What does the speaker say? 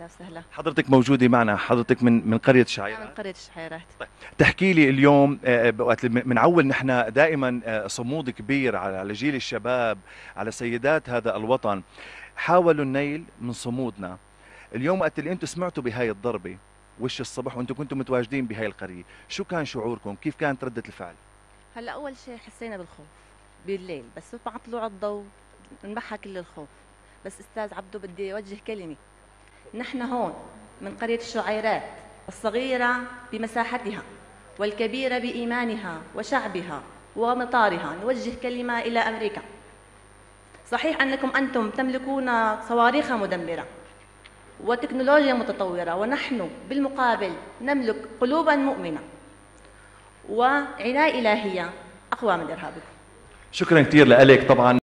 أهلا وسهلا. حضرتك موجودة معنا حضرتك من من قرية من شعيرات قريه الشحيرات تحكي لي اليوم آه، وقت الم- بنعول نحن دائما آه، صمود كبير على على جيل الشباب على سيدات هذا الوطن. حاولوا النيل من صمودنا. اليوم وقت اللي أنتم سمعتوا بهاي الضربة وش الصبح وأنتم كنتم متواجدين بهاي القرية شو كان شعوركم؟ كيف كانت ردة الفعل؟ هلا أول شيء حسينا بالخوف بالليل بس مع طلوع الضوء انمحى كل الخوف. بس أستاذ عبدو بدي أوجه كلمة. نحن هون من قرية الشعيرات الصغيرة بمساحتها والكبيرة بإيمانها وشعبها ومطارها. نوجه كلمة إلى أمريكا. صحيح أنكم أنتم تملكون صواريخ مدمرة وتكنولوجيا متطورة ونحن بالمقابل نملك قلوبا مؤمنة. وعناية إلهية أقوى من إرهابكم. شكرا كثير لك طبعا.